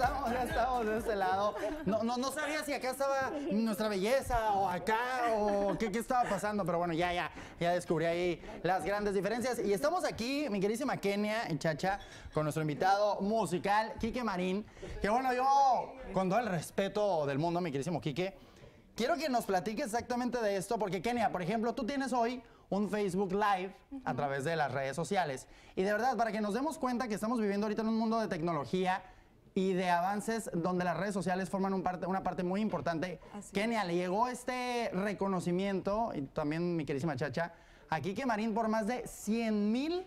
estamos, ya estamos de este lado. No, no, no sabía si acá estaba nuestra belleza o acá o qué, qué estaba pasando, pero bueno, ya, ya, ya descubrí ahí las grandes diferencias. Y estamos aquí, mi queridísima Kenia y Chacha, con nuestro invitado musical, Quique Marín. Que bueno, yo, con todo el respeto del mundo, mi queridísimo Quique, quiero que nos platiques exactamente de esto, porque Kenia, por ejemplo, tú tienes hoy un Facebook Live a través de las redes sociales. Y de verdad, para que nos demos cuenta que estamos viviendo ahorita en un mundo de tecnología y de avances donde las redes sociales forman un parte, una parte muy importante. Así Kenia, le llegó este reconocimiento, y también mi queridísima Chacha, a Quique Marín por más de 100 mil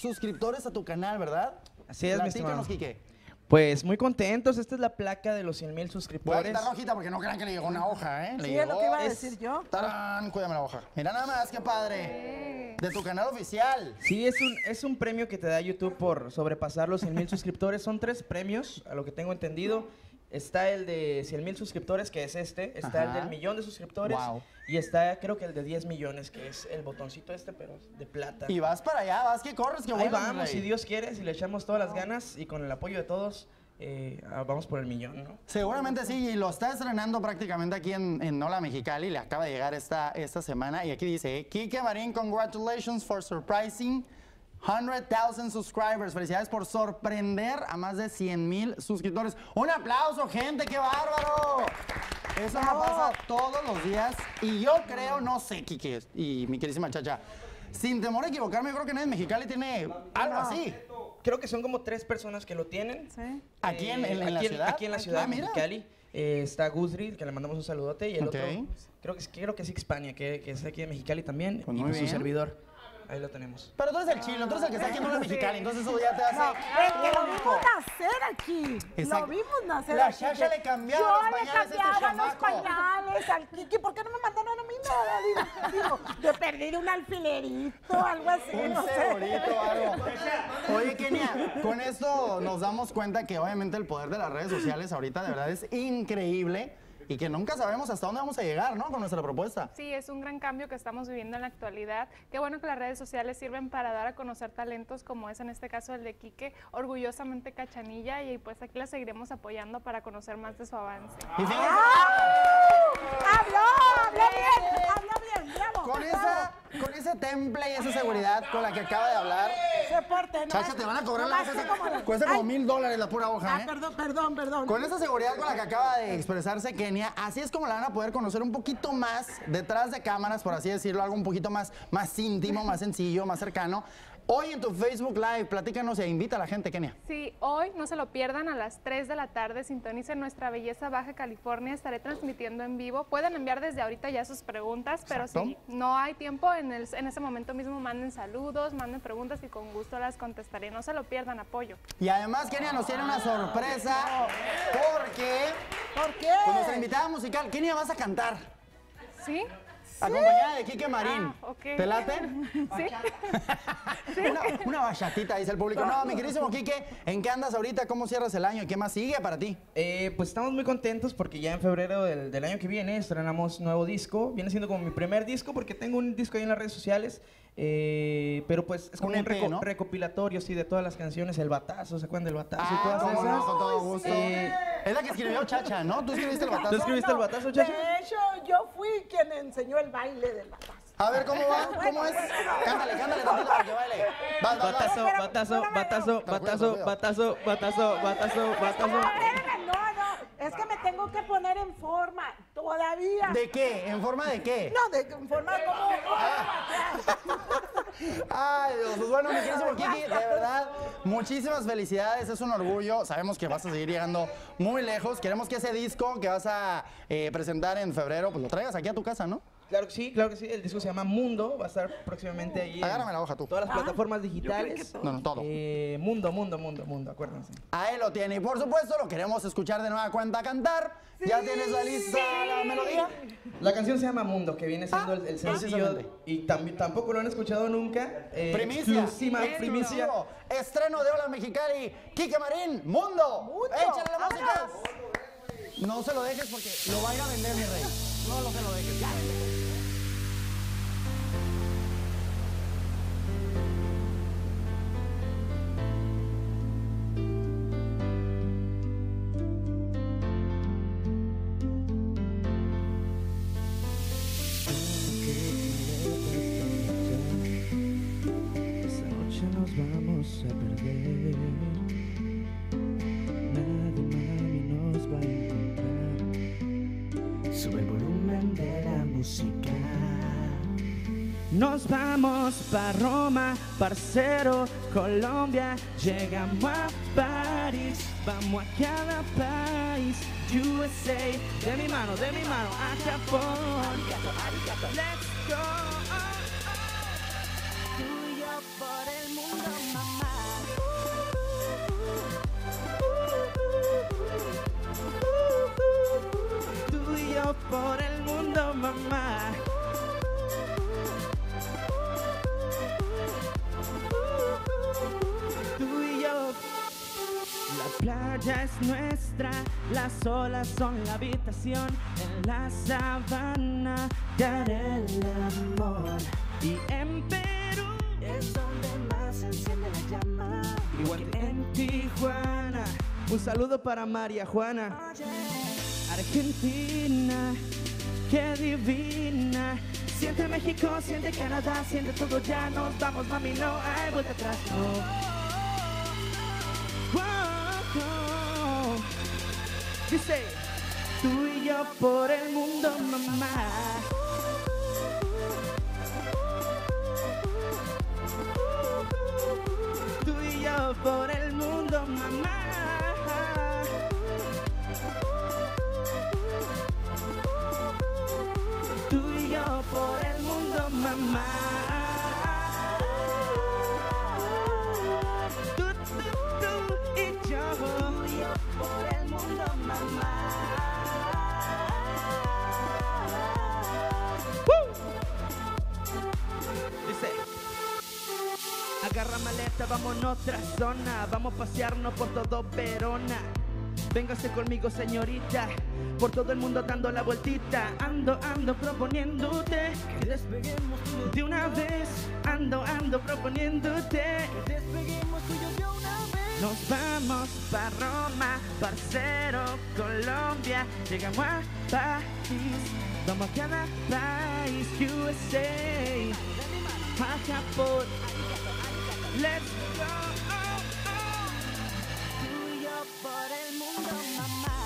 suscriptores a tu canal, ¿verdad? Así es, mi Platícanos, estimado. Quique. Pues muy contentos, esta es la placa de los 100 mil suscriptores. quitar la hojita porque no crean que le llegó una hoja, ¿eh? Le Sí, es lo que iba a es- decir yo. ¡Tarán! Cuídame la hoja. Mira nada más, qué padre. De tu canal oficial. Sí, es un, es un premio que te da YouTube por sobrepasar los 100 mil suscriptores. Son tres premios, a lo que tengo entendido. Está el de 100 mil suscriptores, que es este. Está el Ajá. del millón de suscriptores. Wow. Y está, creo que el de 10 millones, que es el botoncito este, pero de plata. Y vas para allá, vas que corres, que Ahí vamos, rey. si Dios quiere, si le echamos todas las ganas y con el apoyo de todos, eh, vamos por el millón, ¿no? Seguramente sí, y lo está estrenando prácticamente aquí en, en Hola Mexicali, le acaba de llegar esta, esta semana, y aquí dice, eh, Kike Marín, congratulations for surprising 100,000 subscribers. Felicidades por sorprender a más de 100 mil suscriptores. Un aplauso, gente, qué bárbaro. Eso no pasa todos los días, y yo creo, no sé, Kike, y mi queridísima chacha, sin temor a equivocarme, yo creo que nadie en Mexicali tiene algo así. Creo que son como tres personas que lo tienen. Sí. Aquí en, en- en la aquí ciudad. Aquí en la ciudad Ah, de mira. Mexicali. eh, está Guzri, que le mandamos un saludote. Y el otro, creo que, es, creo que es Xpania, que, que es aquí de Mexicali también. Pues y pues su bien. servidor. Ahí lo tenemos. Pero tú eres el chino, tú eres el que está aquí en Hola Mexicali, entonces eso ya te hace... No, el que lo vimos nacer aquí. Exacto. Lo vimos nacer La aquí. Chacha le cambiaba Yo los le pañales a este cambiaba los pañales al Kiki. ¿Por qué no me mandaron a mí nada? Digo, digo, perder un alfilerito, algo así. Un no algo. Oye, Kenia, con esto nos damos cuenta que obviamente el poder de las redes sociales ahorita de verdad es increíble y que nunca sabemos hasta dónde vamos a llegar, ¿no? Con nuestra propuesta. Sí, es un gran cambio que estamos viviendo en la actualidad. Qué bueno que las redes sociales sirven para dar a conocer talentos como es en este caso el de Quique, orgullosamente Cachanilla, y pues aquí la seguiremos apoyando para conocer más de su avance. Fíjense, ¡Habló! ¡Habló bien! ¡Habló. Con, esa, con ese temple y esa seguridad con la que acaba de hablar, Se porte, ¿no? Chacha, te van a cobrar la hoja. como- Cuesta como mil dólares la pura hoja, Ah, ¿eh? perdón, perdón, perdón. Con esa seguridad con la que acaba de expresarse Kenia, así es como la van a poder conocer un poquito más detrás de cámaras, por así decirlo, algo un poquito más, más íntimo, más sencillo, más cercano. Hoy en tu Facebook Live, platícanos e invita a la gente, Kenia. Sí, hoy no se lo pierdan a las 3 de la tarde, sintonicen nuestra belleza Baja California, estaré transmitiendo en vivo. Pueden enviar desde ahorita ya sus preguntas, pero Exacto. si no hay tiempo, en, el- en ese momento mismo manden saludos, manden preguntas y con gusto las contestaré. No se lo pierdan, apoyo. Y además Kenia nos tiene una sorpresa porque ¿Por qué? con nuestra invitada musical, Kenia vas a cantar, ¿Sí? Acompañada de Quique Marín. Ah, ok. ¿Te late? ¿Sí? Una, una bachatita, dice el público. No, mi queridísimo Quique, ¿en qué andas ahorita? ¿Cómo cierras el año? ¿Qué más sigue para ti? Eh, pues estamos muy contentos porque ya en febrero del, del año que viene estrenamos nuevo disco. Viene siendo como mi primer disco porque tengo un disco ahí en las redes sociales. Eh, pero pues es como Un un, EP, reco- ¿no? recopilatorio, sí, de todas las canciones. El batazo, ¿se acuerdan del batazo? y Ah, todas cómo esas? no, con todo gusto. Eh, Es la que escribió Chacha, ¿no? ¿Tú escribiste el ¿Tú batazo? escribiste el batazo, Chacha? De hecho, yo fui quien enseñó el baile del batazo. A ver, ¿cómo va? ¿Cómo es? Cántale, cántale tantito para que baile. Vas, vas, vas. Batazo, batazo, batazo, batazo, batazo, batazo, batazo, batazo. Espérame, no, no, es que me tengo que poner en forma todavía. ¿De qué? ¿En forma de qué? No, de en forma como... Ay, Dios. Pues bueno, mi Kiki, de verdad, muchísimas felicidades. Es un orgullo. Sabemos que vas a seguir llegando muy lejos. Queremos que ese disco que vas a eh, presentar en febrero, pues lo traigas aquí a tu casa, ¿no? Claro que sí, claro que sí. El disco se llama Mundo, va a estar próximamente ahí. en Agárrame la hoja tú. Todas las plataformas digitales. No, no, todo. Eh, mundo, mundo, mundo, mundo, acuérdense. Ahí lo tiene. Y por supuesto, lo queremos escuchar de nueva cuenta cantar. ¿Ya tienes la lista la melodía? La canción se llama Mundo, que viene siendo el, el sencillo. Y tampoco lo han escuchado nunca. eh, Primicia. Exclusiva, primicia. Estreno de Hola Mexicali. Quique Marín, Mundo. Mundo. Échale la Vámonos. música. No se lo dejes porque lo va a ir a vender, mi rey. No lo se lo dejes. Nos vamos pa' Roma, parcero, Colombia, llegamos a París, vamos a cada país, USA, de mi mano, de mi mano, a Japón, let's go. Yo por el mundo, mamá. Tú por el mundo, mamá. Playa es nuestra, las olas son la habitación. En la sabana te haré el amor. Y en Perú Es donde más se enciende la llama. Igual que en Tijuana. Un saludo para María Juana. Argentina, qué divina. Siente México, siente Canadá, siente todo ya. Nos vamos, mami, no hay vuelta atrás, no. Dice, tú y yo por el mundo, mamá. Tú y yo por el mundo, mamá. Dice, agarra maleta, vamos a otra zona, vamos a pasearnos por todo Verona. Véngase conmigo, señorita, por todo el mundo dando la vueltita. Ando, ando proponiéndote que despeguemos tú de una vez. Ando, ando proponiéndote que despeguemos tú y yo de una vez. Nos vamos pa' Roma, parcero, Colombia. Llegamos a París, vamos a cada país, USA, Japón. Let's go. Y yo por el mundo, mamá.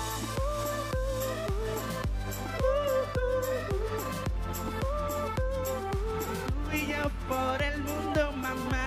Tú y yo por el mundo, mamá.